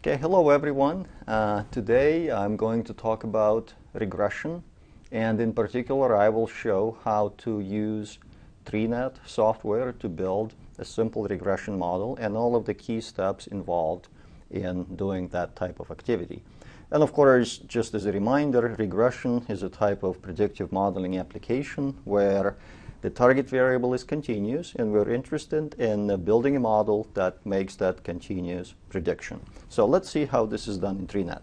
Okay, hello everyone. Uh, today I'm going to talk about regression and in particular I will show how to use TreeNet software to build a simple regression model and all of the key steps involved in doing that type of activity. And of course, just as a reminder, regression is a type of predictive modeling application where the target variable is continuous, and we're interested in uh, building a model that makes that continuous prediction. So let's see how this is done in TreeNet.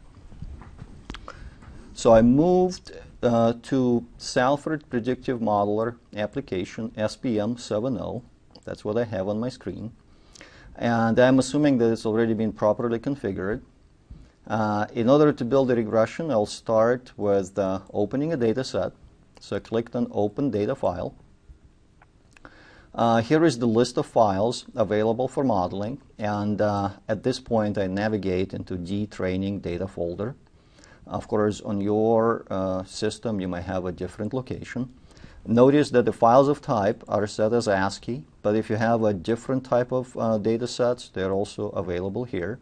So I moved uh, to Salford Predictive Modeler application, SPM 7.0. That's what I have on my screen. And I'm assuming that it's already been properly configured. Uh, in order to build a regression, I'll start with uh, opening a data set. So I clicked on Open Data File. Uh, here is the list of files available for modeling, and uh, at this point I navigate into the training data folder. Of course, on your uh, system you may have a different location. Notice that the files of type are set as ASCII, but if you have a different type of uh, data sets, they're also available here.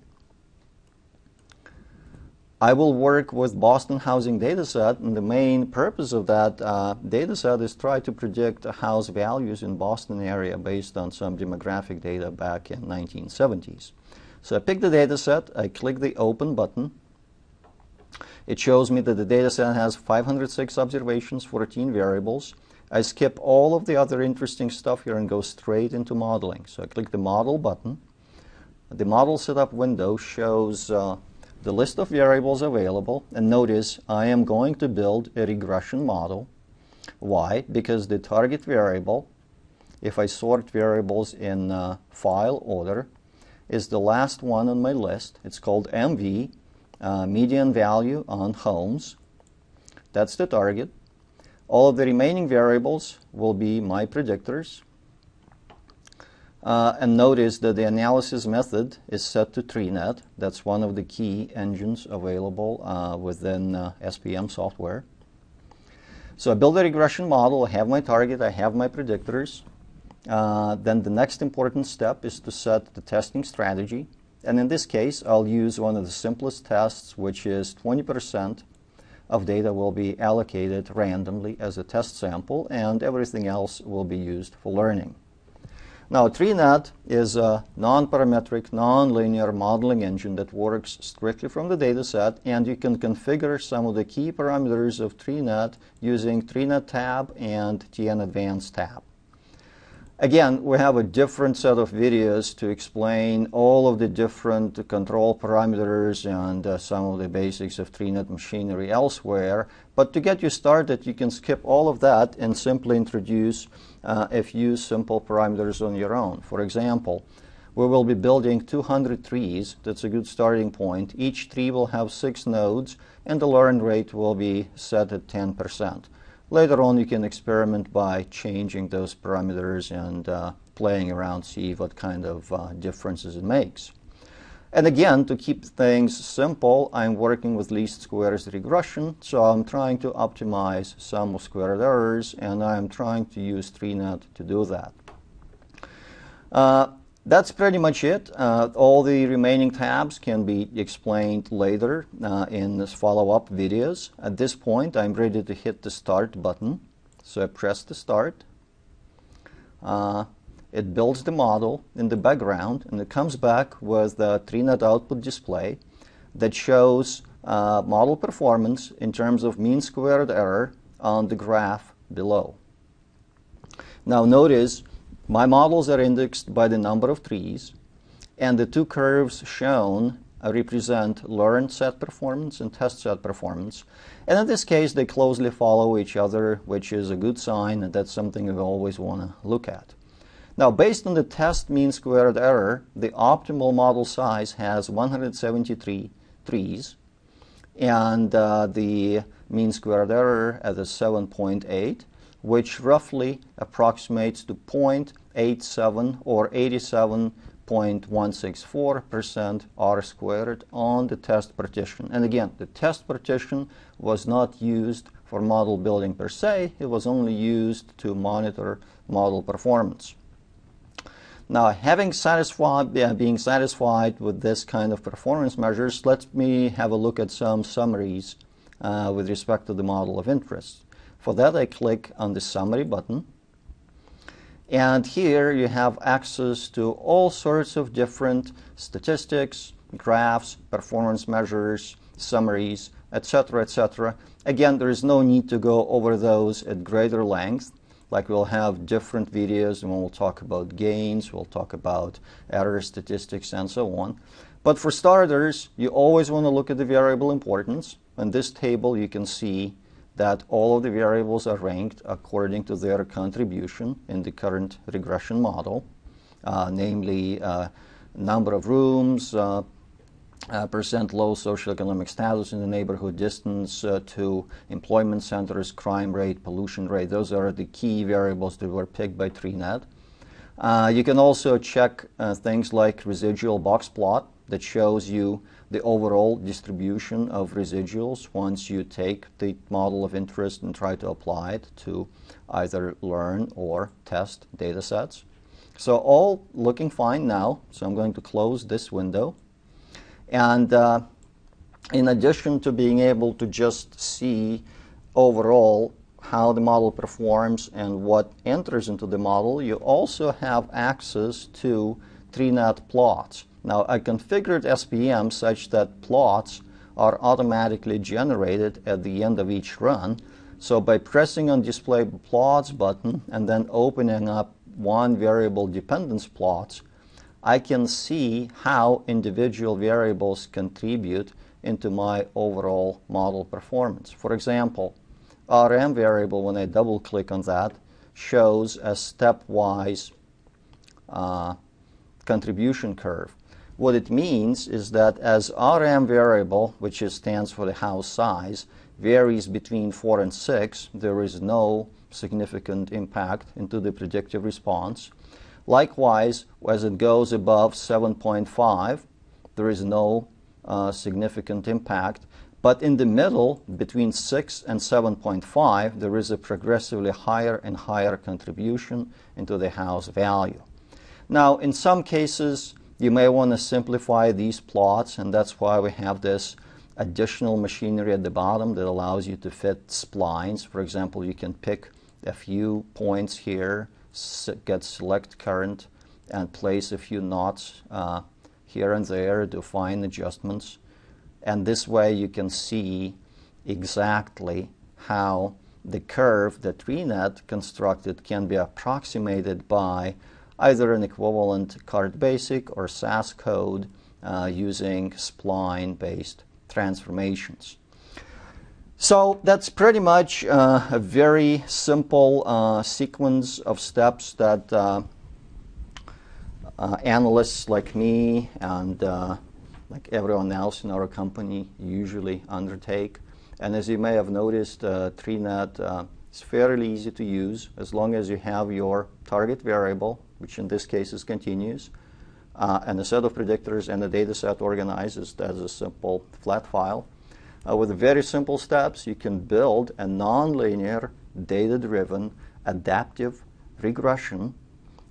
I will work with Boston housing dataset, and the main purpose of that uh, dataset is try to predict house values in Boston area based on some demographic data back in 1970s. So I pick the dataset, I click the Open button. It shows me that the dataset has 506 observations, 14 variables. I skip all of the other interesting stuff here and go straight into modeling. So I click the Model button. The Model Setup window shows uh, the list of variables available and notice I am going to build a regression model. Why? Because the target variable, if I sort variables in uh, file order, is the last one on my list. It's called MV, uh, median value on homes. That's the target. All of the remaining variables will be my predictors. Uh, and notice that the analysis method is set to TreeNet. That's one of the key engines available uh, within uh, SPM software. So I build a regression model, I have my target, I have my predictors. Uh, then the next important step is to set the testing strategy. And in this case, I'll use one of the simplest tests, which is 20% of data will be allocated randomly as a test sample, and everything else will be used for learning. Now, TreeNet is a non-parametric, non-linear modeling engine that works strictly from the dataset, and you can configure some of the key parameters of TreeNet using TreeNet tab and TN Advanced tab. Again, we have a different set of videos to explain all of the different control parameters and uh, some of the basics of TreeNet machinery elsewhere. But to get you started, you can skip all of that and simply introduce uh, a few simple parameters on your own. For example, we will be building 200 trees. That's a good starting point. Each tree will have six nodes, and the learn rate will be set at 10%. Later on, you can experiment by changing those parameters and uh, playing around, see what kind of uh, differences it makes. And again, to keep things simple, I'm working with least squares regression, so I'm trying to optimize sum of squared errors, and I'm trying to use TreeNet to do that. Uh, that's pretty much it. Uh, all the remaining tabs can be explained later uh, in follow-up videos. At this point, I'm ready to hit the start button. So I press the start. Uh, it builds the model in the background, and it comes back with the TreeNet output display that shows uh, model performance in terms of mean squared error on the graph below. Now notice my models are indexed by the number of trees, and the two curves shown represent learned set performance and test set performance. And in this case, they closely follow each other, which is a good sign, and that's something we always want to look at. Now, based on the test mean squared error, the optimal model size has 173 trees, and uh, the mean squared error at a 7.8 which roughly approximates to 0.87 or 87.164% R squared on the test partition. And again, the test partition was not used for model building per se, it was only used to monitor model performance. Now, having satisfied, yeah, being satisfied with this kind of performance measures, let me have a look at some summaries uh, with respect to the model of interest. For that, I click on the summary button. And here you have access to all sorts of different statistics, graphs, performance measures, summaries, etc., etc. Again, there is no need to go over those at greater length. Like we'll have different videos and we'll talk about gains, we'll talk about error statistics and so on. But for starters, you always want to look at the variable importance. In this table, you can see that all of the variables are ranked according to their contribution in the current regression model, uh, namely uh, number of rooms, uh, uh, percent low socioeconomic status in the neighborhood, distance uh, to employment centers, crime rate, pollution rate. Those are the key variables that were picked by TreeNet. Uh, you can also check uh, things like residual box plot that shows you the overall distribution of residuals once you take the model of interest and try to apply it to either learn or test data sets. So all looking fine now. So I'm going to close this window. And uh, in addition to being able to just see overall how the model performs and what enters into the model, you also have access to TreeNet plots. Now, I configured SPM such that plots are automatically generated at the end of each run. So by pressing on Display Plots button and then opening up one variable dependence plots, I can see how individual variables contribute into my overall model performance. For example, RM variable, when I double click on that, shows a stepwise uh, contribution curve. What it means is that as RM variable, which stands for the house size, varies between 4 and 6, there is no significant impact into the predictive response. Likewise, as it goes above 7.5, there is no uh, significant impact. But in the middle, between 6 and 7.5, there is a progressively higher and higher contribution into the house value. Now, in some cases, you may want to simplify these plots, and that's why we have this additional machinery at the bottom that allows you to fit splines. For example, you can pick a few points here get select current and place a few knots uh, here and there to fine adjustments. And this way you can see exactly how the curve that TreeNet constructed can be approximated by either an equivalent card basic or SAS code uh, using spline-based transformations. So that's pretty much uh, a very simple uh, sequence of steps that uh, uh analysts like me and uh, like everyone else in our company usually undertake. And as you may have noticed, uh, TreeNet is fairly easy to use as long as you have your target variable, which in this case is continuous, and a set of predictors and a data set organized as a simple flat file. Uh, with very simple steps, you can build a nonlinear, data-driven, adaptive regression,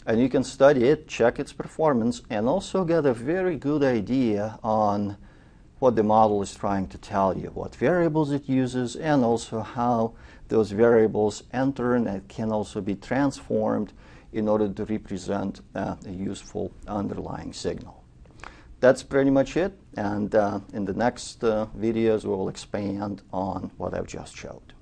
and you can study it, check its performance, and also get a very good idea on what the model is trying to tell you, what variables it uses, and also how those variables enter and can also be transformed in order to represent uh, a useful underlying signal that's pretty much it. And uh, in the next uh, videos, we will expand on what I've just showed.